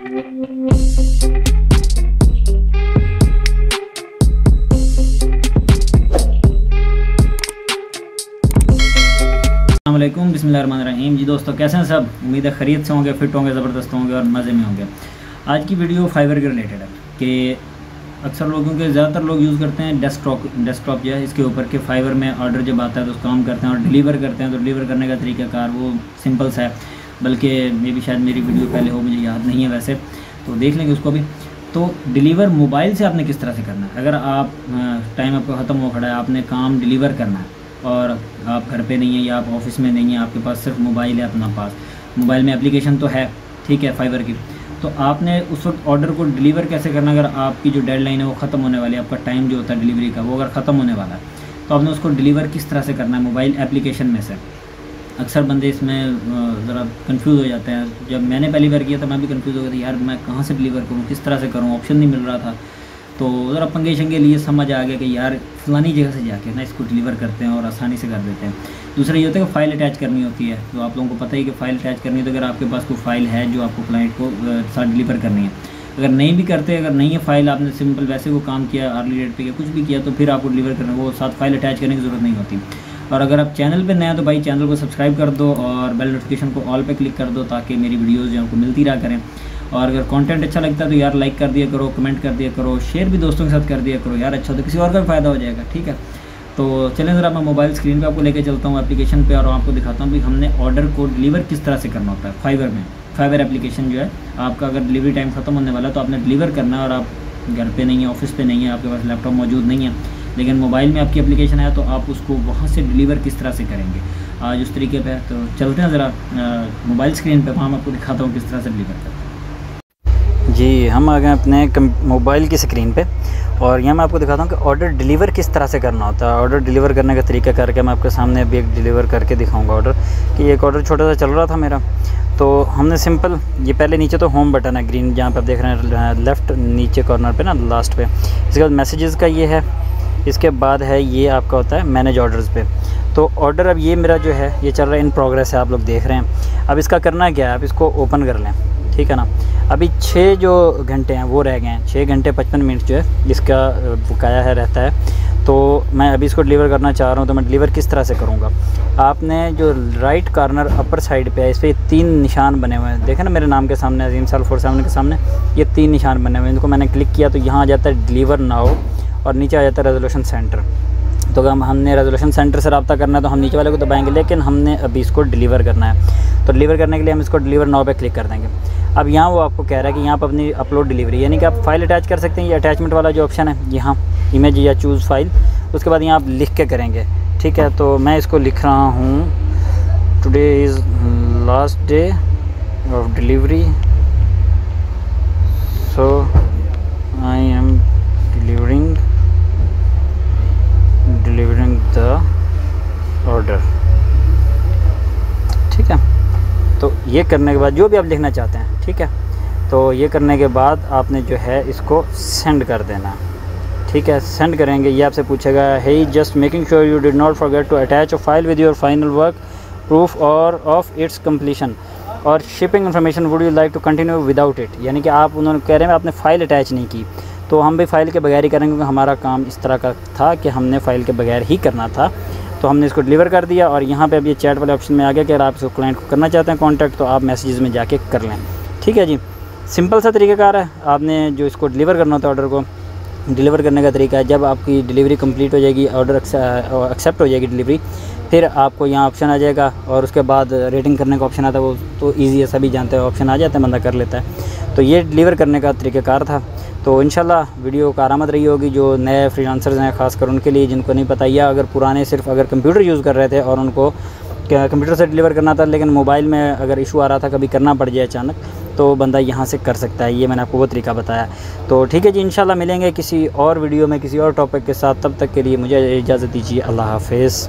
अल्लाम बिस्मिल्लाहिर्रहमानिर्रहीम। जी दोस्तों, कैसे हैं सब? उम्मीद है खरीद से होंगे, फिट होंगे, ज़बरदस्त होंगे और मज़े में होंगे। आज की वीडियो फाइबर के रिलेटेड है, कि अक्सर लोगों के, ज़्यादातर लोग यूज़ करते हैं डेस्कटॉप डेस्कटॉप जो है इसके ऊपर के फाइबर में। ऑर्डर जब आता है तो काम करते हैं और डिलीवर करते हैं तो डिलीवर करने का तरीक़ाकार वो सिंपल सा है। बल्कि मे भी शायद मेरी वीडियो पहले हो, मुझे याद नहीं है वैसे। तो देख लेंगे उसको भी तो डिलीवर मोबाइल से आपने किस तरह से करना है? अगर आप टाइम आपका ख़त्म हो खड़ा है, आपने काम डिलीवर करना है, और आप घर पे नहीं है या आप ऑफ़िस में नहीं है, आपके पास सिर्फ़ मोबाइल है अपना पास। मोबाइल में एप्लीकेशन तो है, ठीक है फाइबर की। तो आपने उस वक्त ऑर्डर को डिलीवर कैसे करना अगर आपकी जो डेडलाइन है वो ख़त्म होने वाली है, आपका टाइम जो होता है डिलीवरी का, वो अगर ख़त्म होने वाला है तो आपने उसको डिलीवर किस तरह से करना है? मोबाइल एप्लीकेशन में से। अक्सर बंदे इसमें ज़रा कंफ्यूज हो जाते हैं। जब मैंने पहली बार किया था, मैं भी कंफ्यूज हो गया था, यार, मैं कहाँ से डिलीवर करूँ? किस तरह से करूँ? ऑप्शन नहीं मिल रहा था। तो ज़रा पंगे शंगे लिए समझ आ गया कि, यार, फलानी जगह से जाके ना इसको डिलीवर करते हैं और आसानी से कर देते हैं। दूसरा ये होता है कि फ़ाइल अटैच करनी होती है। तो आप लोगों को पता ही कि फ़ाइल अटैच करनी है तो अगर आपके पास कोई फ़ाइल है जो आपको क्लाइंट को साथ डिलीवर करनी है। अगर नहीं भी करते, अगर नहीं है फ़ाइल आपने सिंपल वैसे वो काम किया अर्ली डेट पे कुछ भी किया तो फिर आपको डिलीवर करना, वो साथ फ़ाइल अटैच करने की ज़रूरत नहीं होती। और अगर आप चैनल पे नए हैं तो भाई चैनल को सब्सक्राइब कर दो और बेल नोटिफिकेशन को ऑल पे क्लिक कर दो ताकि मेरी वीडियोज़ जो आपको मिलती रहा करें। और अगर कंटेंट अच्छा लगता है तो यार लाइक कर दिया करो कमेंट कर दिया करो शेयर भी दोस्तों के साथ कर दिया करो यार अच्छा तो किसी और का फ़ायदा हो जाएगा, ठीक है? तो चलें ज़रा मैं मोबाइल स्क्रीन पे आपको लेके चलता हूँ एप्लीकेशन पे और आपको दिखाता हूँ कि हमने ऑर्डर को डिलीवर किस तरह से करना होता है फाइवर में। फाइवर एप्लीकेशन जो है, आपका अगर डिलीवरी टाइम ख़त्म होने वाला है तो आपने डिलीवर करना है और आप घर पर नहीं है ऑफ़िस पर नहीं है, आपके पास लैपटॉप मौजूद नहीं है। लेकिन मोबाइल में आपकी एप्लीकेशन आया तो आप उसको वहाँ से डिलीवर किस तरह से करेंगे? आज उस तरीके पे तो चलते हैं ज़रा मोबाइल स्क्रीन पर वहाँ आपको दिखाता हूँ किस तरह से डिलीवर करते हैं। जी, हम आ गए अपने मोबाइल की स्क्रीन पे, और यहाँ मैं आपको दिखाता हूँ कि ऑर्डर डिलीवर किस तरह से करना होता है। ऑर्डर डिलीवर करने का तरीका करके मैं आपके सामने अभी एक डिलीवर करके दिखाऊँगा ऑर्डर, कि एक ऑर्डर छोटा सा चल रहा था मेरा तो हमने सिंपल, ये पहले नीचे तो होम बटन है ग्रीन जहाँ पर आप देख रहे हैं लेफ़्ट नीचे कॉर्नर पर ना लास्ट पे। इसके बाद मैसेजेस का ये है इसके बाद है ये आपका होता है मैनेज ऑर्डर्स पे। तो ऑर्डर अब ये मेरा जो है, ये चल रहा है, इन प्रोग्रेस है, आप लोग देख रहे हैं। अब इसका करना क्या है, आप इसको ओपन कर लें, ठीक है ना? अभी छः जो घंटे हैं, वो रह गए हैं छः घंटे पचपन मिनट जो है, इसका बकाया है, रहता है। तो मैं अभी इसको डिलीवर करना चाह रहा हूँ तो मैं डिलीवर किस तरह से करूँगा? आपने जो राइट कॉर्नर, अपर साइड पे है, इस पर तीन निशान बने हुए हैं। देखें ना मेरे नाम के सामने, अजीम साल फोर सेवन के सामने? ये तीन निशान बने हुए हैं। इनको मैंने क्लिक किया तो यहाँ आ जाता है डिलीवर नाउ। और नीचे आ जाता है रेजोल्यूशन सेंटर तो अगर हमने रेजोल्यूशन सेंटर से रब्ता करना है तो हम नीचे वाले को दबाएँगे, लेकिन हमने अभी इसको डिलीवर करना है। तो डिलीवर करने के लिए हम इसको डिलीवर नाव पे क्लिक कर देंगे। अब यहाँ वो आपको कह रहा है कि यहाँ पर अपनी अपलोड डिलीवरी यानी कि आप फ़ाइल अटैच कर सकते हैं, ये अटैचमेंट वाला जो ऑप्शन है, यहाँ इमेज या चूज़ फ़ाइल उसके बाद यहाँ आप लिख के करेंगे। ठीक है तो मैं इसको लिख रहा हूँ। Today is last day of delivery so I am delivering delivering the order ठीक है तो ये करने के बाद जो भी आप लिखना चाहते हैं, ठीक है? तो ये करने के बाद आपने जो है इसको सेंड कर देना। ठीक है? सेंड करेंगे। ये आपसे पूछेगा hey just making sure you did not forget to attach a file with your final work proof और ऑफ़ इट्स कम्प्लीशन और shipping information would you like to continue without it यानी कि आप उन्होंने कह रहे हैं, आपने फ़ाइल अटैच नहीं की। तो हम भी फ़ाइल के बगैर ही करेंगे, क्योंकि हमारा काम इस तरह का था कि हमने फ़ाइल के बगैर ही करना था। तो हमने इसको डिलीवर कर दिया और यहाँ पे ये चैट वाले ऑप्शन में आ गया कि अगर आप इसको क्लाइंट को करना चाहते हैं कॉन्टैक्ट तो आप मैसेजेस में जाके कर लें। ठीक है जी? सिंपल सा तरीक़ाकार है। आपने जो इसको डिलीवर करना होता है ऑर्डर को डिलीवर करने का तरीका है। जब आपकी डिलीवरी कंप्लीट हो जाएगी ऑर्डर एक्सेप्ट हो जाएगी डिलीवरी फिर आपको यहाँ ऑप्शन आ जाएगा और उसके बाद रेटिंग करने का ऑप्शन आता है वो तो ईजी है, सभी जानते हैं ऑप्शन आ जाते हैं, बंदा कर लेता है। तो ये डिलीवर करने का तरीक़ाकार था। तो इन वीडियो आरामद रही होगी जो नए फ्रीलांसर्स हैं, खासकर उनके लिए, जिनको नहीं पता, या अगर पुराने सिर्फ़ अगर कंप्यूटर यूज़ कर रहे थे और उनको कंप्यूटर से डिलीवर करना था, लेकिन मोबाइल में अगर इशू आ रहा था, कभी करना पड़ जाए अचानक तो बंदा यहाँ से कर सकता है, ये मैंने आपको वो तरीका बताया। तो ठीक है जी, इंशाल्लाह मिलेंगे किसी और वीडियो में, किसी और टॉपिक के साथ, तब तक के लिए मुझे इजाज़त दीजिए, अल्लाह हाफिज़।